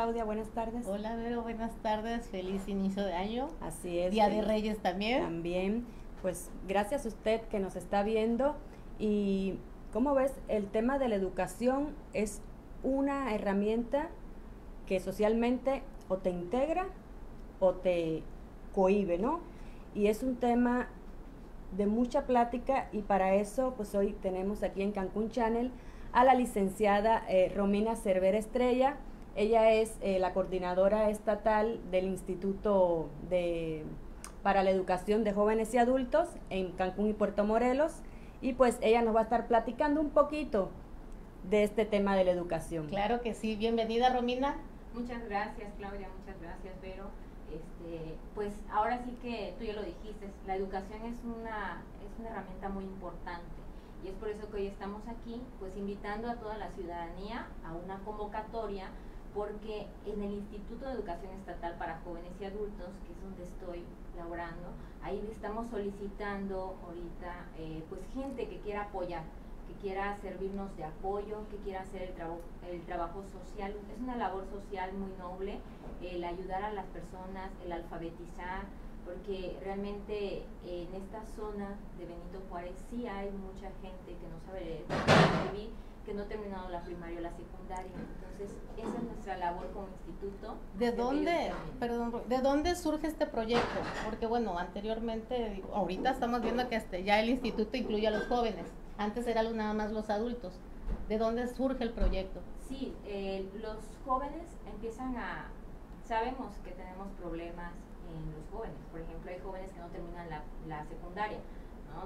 Claudia, buenas tardes. Hola, Vero, buenas tardes. Feliz inicio de año. Así es. Día de Reyes también. También. Pues gracias a usted que nos está viendo. Y como ves, el tema de la educación es una herramienta que socialmente o te integra o te cohibe, ¿no? Y es un tema de mucha plática y para eso pues hoy tenemos aquí en Cancún Channel a la licenciada eh, Romina Cervera Estrella. Ella es eh, la coordinadora estatal del Instituto de, para la Educación de Jóvenes y Adultos en Cancún y Puerto Morelos. Y pues ella nos va a estar platicando un poquito de este tema de la educación. Claro que sí. Bienvenida, Romina. Muchas gracias, Claudia. Muchas gracias, Vero. Este, pues ahora sí que tú ya lo dijiste, la educación es una, es una herramienta muy importante y es por eso que hoy estamos aquí, pues invitando a toda la ciudadanía a una convocatoria, porque en el Instituto de Educación Estatal para Jóvenes y Adultos, que es donde estoy laborando, ahí estamos solicitando ahorita eh, pues gente que quiera apoyar, que quiera servirnos de apoyo, que quiera hacer el, trabajo el trabajo social. Es una labor social muy noble, el ayudar a las personas, el alfabetizar, porque realmente en esta zona de Benito Juárez sí hay mucha gente que no sabe leer, escribir, que no ha terminado la primaria o la secundaria. Entonces, esa es nuestra labor como instituto. ¿De dónde, perdón, de dónde surge este proyecto? Porque bueno, anteriormente, ahorita estamos viendo que este, ya el instituto incluye a los jóvenes. Antes era nada más los adultos. ¿De dónde surge el proyecto? Sí, eh, los jóvenes empiezan a, sabemos que tenemos problemas en los jóvenes. Por ejemplo, hay jóvenes que no terminan la, la secundaria,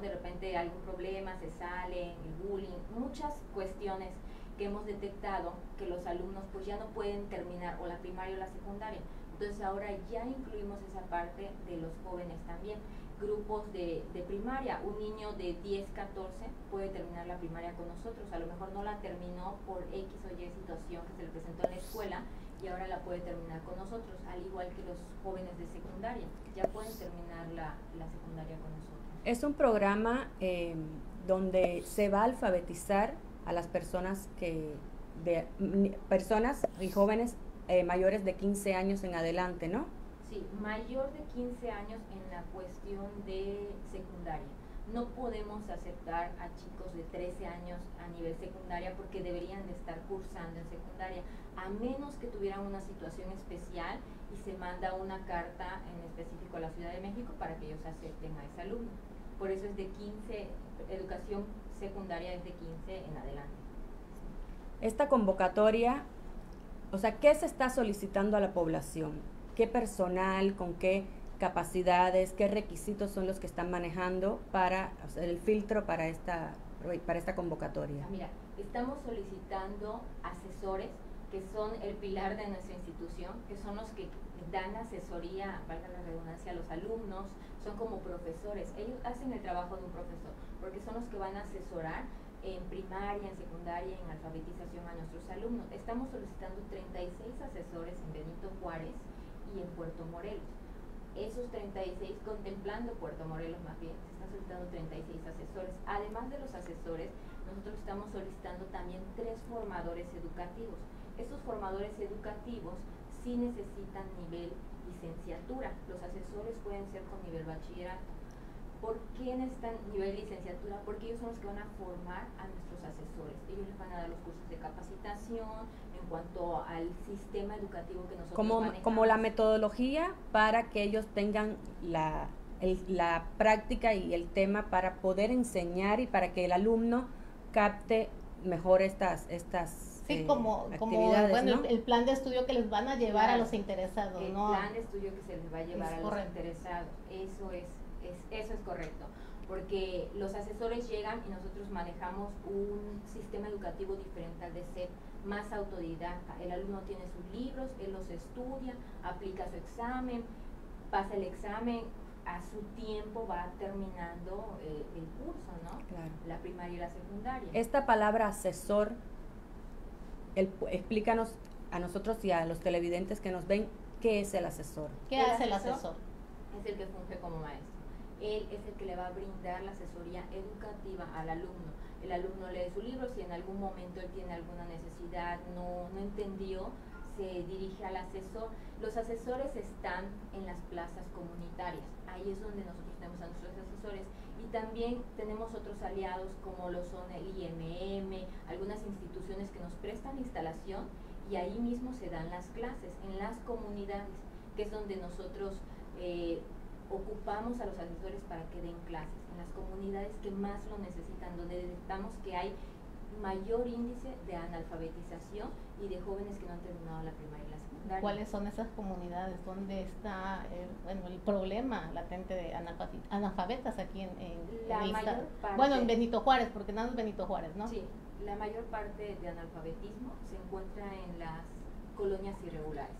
De repente algún problema, se salen, el bullying, muchas cuestiones que hemos detectado que los alumnos pues ya no pueden terminar o la primaria o la secundaria. Entonces ahora ya incluimos esa parte de los jóvenes también. Grupos de, de, primaria, un niño de 10, 14 puede terminar la primaria con nosotros, a lo mejor no la terminó por X o Y situación que se le presentó en la escuela, y ahora la puede terminar con nosotros, al igual que los jóvenes de secundaria, ya pueden terminar la, la secundaria con nosotros. Es un programa eh, donde se va a alfabetizar a las personas que de, personas y jóvenes eh, mayores de 15 años en adelante, ¿no? Sí, mayor de 15 años en la cuestión de secundaria no podemos aceptar a chicos de 13 años a nivel secundaria porque deberían de estar cursando en secundaria, a menos que tuvieran una situación especial y se manda una carta en específico a la Ciudad de México para que ellos acepten a ese alumno. Por eso es de 15, educación secundaria es de 15 en adelante. Esta convocatoria, o sea, ¿qué se está solicitando a la población? ¿Qué personal, con qué capacidades, qué requisitos son los que están manejando para hacer el filtro para esta, para esta convocatoria? Mira, estamos solicitando asesores que son el pilar de nuestra institución, que son los que dan asesoría, valga la redundancia, a los alumnos, son como profesores, ellos hacen el trabajo de un profesor, porque son los que van a asesorar en primaria, en secundaria, en alfabetización a nuestros alumnos. Estamos solicitando 36 asesores en Benito Juárez y en Puerto Morelos esos 36, contemplando Puerto Morelos más bien, se están solicitando 36 asesores. Además de los asesores, nosotros estamos solicitando también tres formadores educativos. Estos formadores educativos sí necesitan nivel licenciatura. Los asesores pueden ser con nivel bachillerato. ¿Por qué necesitan nivel licenciatura? Porque ellos son los que van a formar a nuestros asesores. Ellos les van a dar los cursos de capacitación, en cuanto al sistema educativo que nosotros como, manejamos. Como la metodología para que ellos tengan la, el, la práctica y el tema para poder enseñar y para que el alumno capte mejor estas estas Sí, eh, como, como bueno, el, plan de estudio que les van a llevar a los interesados, el ¿no? plan de estudio que se les va a llevar a los interesados, eso es, es, eso es correcto porque los asesores llegan y nosotros manejamos un sistema educativo diferente al de ser más autodidacta. El alumno tiene sus libros, él los estudia, aplica su examen, pasa el examen, a su tiempo va terminando eh, el curso, ¿no? Claro. La primaria y la secundaria. Esta palabra asesor, el, explícanos a nosotros y a los televidentes que nos ven, ¿qué es el asesor? ¿Qué el hace el asesor? Es el que funge como maestro. Él es el que le va a brindar la asesoría educativa al alumno el alumno lee su libro, si en algún momento él tiene alguna necesidad, no, no entendió, se dirige al asesor. Los asesores están en las plazas comunitarias, ahí es donde nosotros tenemos a nuestros asesores y también tenemos otros aliados como lo son el IMM, algunas instituciones que nos prestan instalación y ahí mismo se dan las clases en las comunidades, que es donde nosotros eh, ocupamos a los asesores para que den clases, en las comunidades que más lo necesitan, donde detectamos que hay mayor índice de analfabetización y de jóvenes que no han terminado la primaria y la secundaria. ¿Cuáles son esas comunidades? ¿Dónde está el, bueno, el problema latente de analfabetas aquí en, en la mayor parte, Bueno, en Benito Juárez, porque no es Benito Juárez, ¿no? Sí, la mayor parte de analfabetismo se encuentra en las colonias irregulares,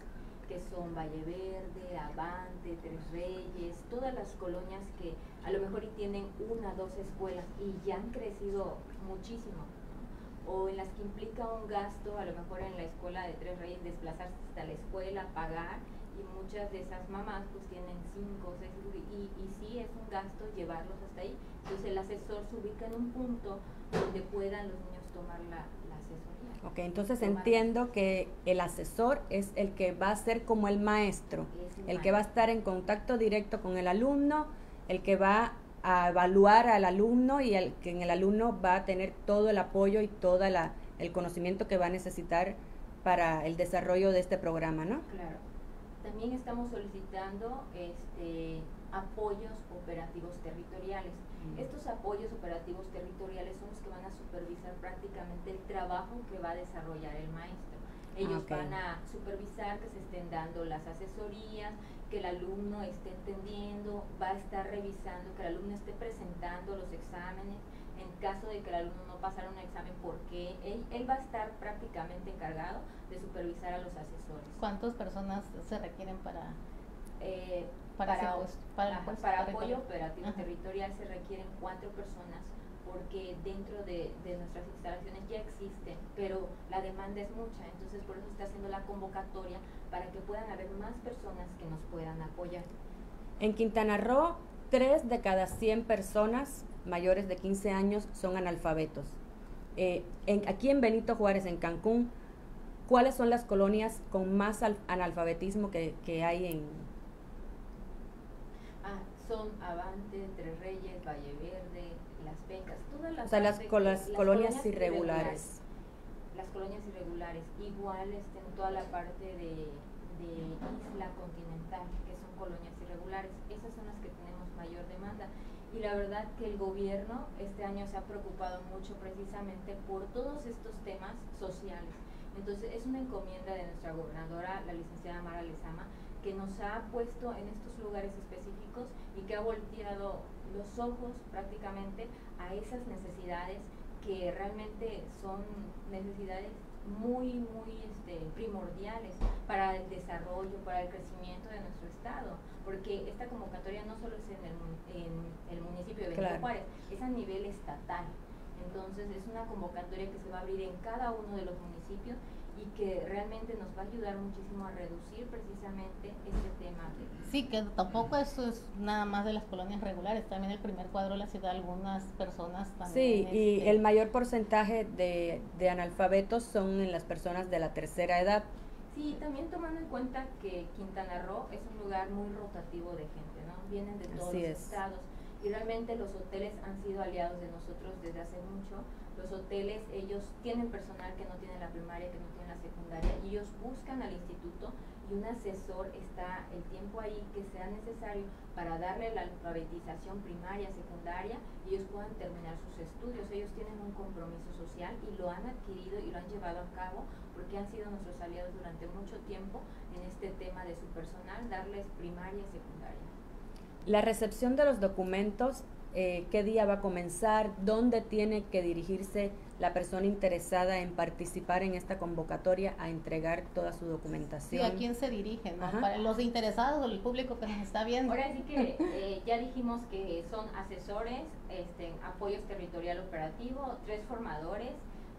que son Valle Verde, Avante, Tres Reyes, todas las colonias que a lo mejor tienen una, dos escuelas y ya han crecido muchísimo o en las que implica un gasto, a lo mejor en la escuela de Tres Reyes, desplazarse hasta la escuela, pagar, y muchas de esas mamás pues tienen cinco o seis y, y sí es un gasto llevarlos hasta ahí. Entonces el asesor se ubica en un punto donde puedan los niños tomar la, asesoría. Ok, entonces entiendo que el asesor es el que va a ser como el maestro, el que va a estar en contacto directo con el alumno, el que va a evaluar al alumno y el, que en el alumno va a tener todo el apoyo y todo el conocimiento que va a necesitar para el desarrollo de este programa, ¿no? Claro. También estamos solicitando este, apoyos operativos territoriales. Mm. Estos apoyos operativos territoriales son los que van a supervisar prácticamente el trabajo que va a desarrollar el maestro. Ellos van a supervisar que se estén dando las asesorías, que el alumno esté entendiendo, va a estar revisando, que el alumno esté presentando los exámenes. En caso de que el alumno no pasara un examen, porque él, él va a estar prácticamente encargado de supervisar a los asesores. ¿Cuántas personas se requieren para, eh, para, para, para, apoyo operativo territorial? Se requieren cuatro personas porque dentro de, nuestras instalaciones ya existen, pero la demanda es mucha, entonces por eso está haciendo la convocatoria para que puedan haber más personas que nos puedan apoyar. En Quintana Roo, 3 de cada 100 personas mayores de 15 años son analfabetos. Eh, aquí en Benito Juárez, en Cancún, ¿cuáles son las colonias con más analfabetismo que, que hay en, Ah, son Avante, Tres Reyes, Valle Verde, Las todas las, o sea, las, colonias, irregulares. Las colonias irregulares, igual este, en toda la parte de, de isla continental, que son colonias irregulares, esas son las que tenemos mayor demanda. Y la verdad que el gobierno este año se ha preocupado mucho precisamente por todos estos temas sociales. Entonces es una encomienda de nuestra gobernadora, la licenciada Mara Lezama, que nos ha puesto en estos lugares específicos y que ha volteado los ojos prácticamente a esas necesidades que realmente son necesidades muy, muy este, primordiales para el desarrollo, para el crecimiento de nuestro Estado, porque esta convocatoria no solo es en el, en el municipio de Benito Juárez, es a nivel estatal. Entonces es una convocatoria que se va a abrir en cada uno de los municipios y que realmente nos va a ayudar muchísimo a reducir precisamente este tema. Sí, que tampoco eso es nada más de las colonias regulares, también el primer cuadro de la ciudad, algunas personas también. Sí, y este, el mayor porcentaje de, de analfabetos son en las personas de la tercera edad. Sí, también tomando en cuenta que Quintana Roo es un lugar muy rotativo de gente, ¿no? Vienen de todos los estados y realmente los hoteles han sido aliados de nosotros desde hace mucho los hoteles, ellos tienen personal que no tiene la primaria, que no tiene la secundaria, y ellos buscan al instituto y un asesor está el tiempo ahí que sea necesario para darle la alfabetización primaria, secundaria, y ellos puedan terminar sus estudios. Ellos tienen un compromiso social y lo han adquirido y lo han llevado a cabo porque han sido nuestros aliados durante mucho tiempo en este tema de su personal, darles primaria y secundaria. La recepción de los documentos eh, qué día va a comenzar, dónde tiene que dirigirse la persona interesada en participar en esta convocatoria a entregar toda su documentación. ¿Y a quién se dirige? Para los interesados o el público que nos está viendo. Ahora sí que eh, ya dijimos que son asesores, este, apoyos territorial operativo, tres formadores,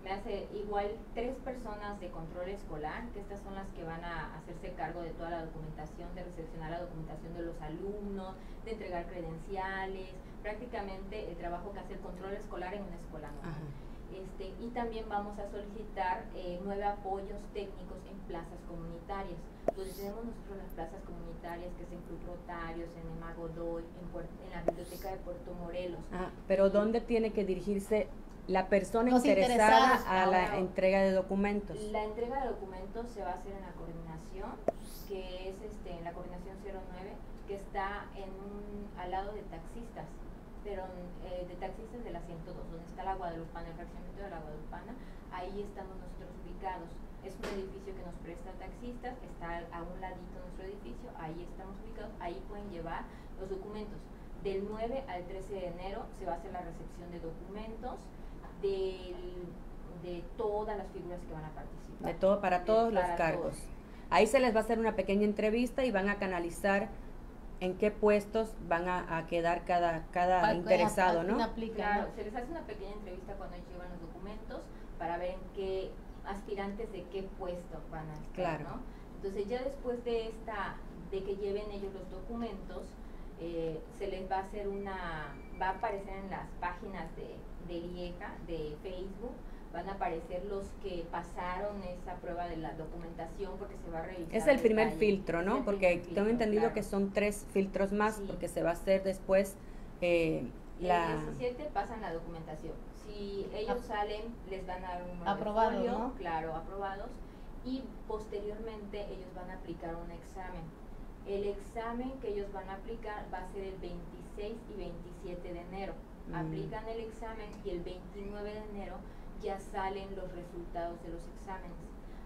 me hace igual tres personas de control escolar, que estas son las que van a hacerse cargo de toda la documentación, de recepcionar la documentación de los alumnos, de entregar credenciales, prácticamente el trabajo que hace el control escolar en una escuela nueva. Este, y también vamos a solicitar eh, nueve apoyos técnicos en plazas comunitarias. Entonces tenemos nosotros las plazas comunitarias que es en Club Rotarios, en el Magodoy, en, en la Biblioteca de Puerto Morelos. Ah, pero ¿dónde tiene que dirigirse la persona interesada a la entrega de documentos? La entrega de documentos se va a hacer en la coordinación, que es este, en la coordinación 09, que está en un, al lado de taxistas pero eh, de taxistas de la 102, donde está la Guadalupana, el fraccionamiento de la Guadalupana, ahí estamos nosotros ubicados. Es un edificio que nos presta taxistas, está a un ladito nuestro edificio, ahí estamos ubicados, ahí pueden llevar los documentos. Del 9 al 13 de enero se va a hacer la recepción de documentos de todas las figuras que van a participar. De todo, para todos los cargos. Ahí se les va a hacer una pequeña entrevista y van a canalizar en qué puestos van a, quedar cada, cada interesado, ¿no? Claro, se les hace una pequeña entrevista cuando llevan los documentos para ver en qué aspirantes de qué puesto van a estar, claro. ¿no? Entonces ya después de esta, de que lleven ellos los documentos, eh, se les va a hacer una, va a aparecer en las páginas de, de IECA, de Facebook, van a aparecer los que pasaron esa prueba de la documentación porque se va a revisar. Es el primer filtro, ¿no? Porque tengo entendido que son tres filtros más porque se va a hacer después eh, la... El 17 pasan la documentación. Si ellos salen, les van a dar un aprobado, ¿no? Claro, aprobados. Y posteriormente ellos van a aplicar un examen. El examen que ellos van a aplicar va a ser el 26 y 27 de enero. Mm. Aplican el examen y el 29 de enero ya salen los resultados de los exámenes.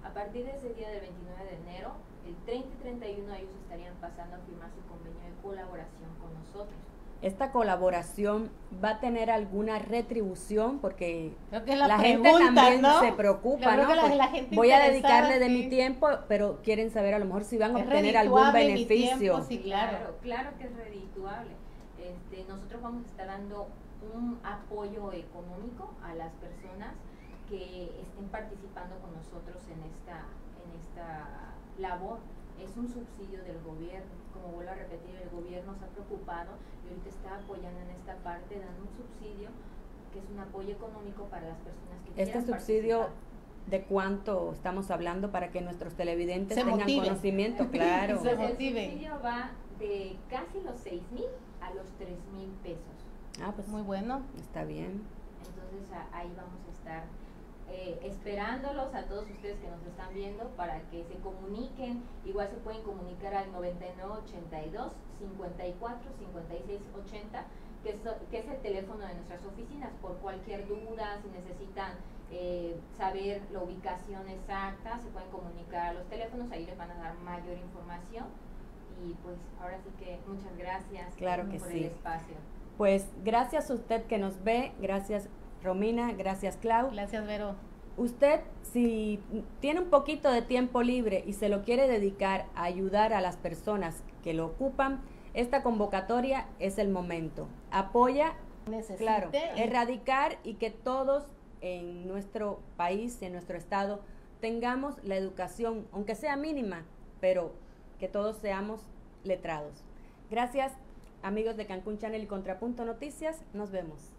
A partir de ese día del 29 de enero, el 30 y 31 ellos estarían pasando a firmar su convenio de colaboración con nosotros. ¿Esta colaboración va a tener alguna retribución? Porque la, gente también se preocupa, ¿no? voy a dedicarle de mi tiempo, pero quieren saber a lo mejor si van a obtener algún beneficio. sí, claro. claro, que es redituable. Este, nosotros vamos a estar dando un apoyo económico a las personas que estén participando con nosotros en esta, en esta labor. Es un subsidio del gobierno, como vuelvo a repetir, el gobierno se ha preocupado y ahorita está apoyando en esta parte, dando un subsidio que es un apoyo económico para las personas que Este subsidio, ¿de cuánto estamos hablando para que nuestros televidentes tengan conocimiento? Claro. el subsidio va de casi los 6 mil a los 3 mil pesos. Ah, pues muy bueno. Está bien. Entonces ahí vamos a estar eh, esperándolos a todos ustedes que nos están viendo para que se comuniquen. Igual se pueden comunicar al 9982 54 56 80, que es, que es el teléfono de nuestras oficinas. Por cualquier duda, si necesitan eh, saber la ubicación exacta, se pueden comunicar a los teléfonos, ahí les van a dar mayor información. Y pues ahora sí que muchas gracias claro que por el espacio. Pues gracias a usted que nos ve, gracias Romina, gracias Clau. Gracias Vero. Usted, si tiene un poquito de tiempo libre y se lo quiere dedicar a ayudar a las personas que lo ocupan, esta convocatoria es el momento. Apoya, claro, erradicar y que todos en nuestro país, en nuestro estado, tengamos la educación, aunque sea mínima, pero que todos seamos letrados. Gracias. Amigos de Cancún Channel y Contrapunto Noticias, nos vemos.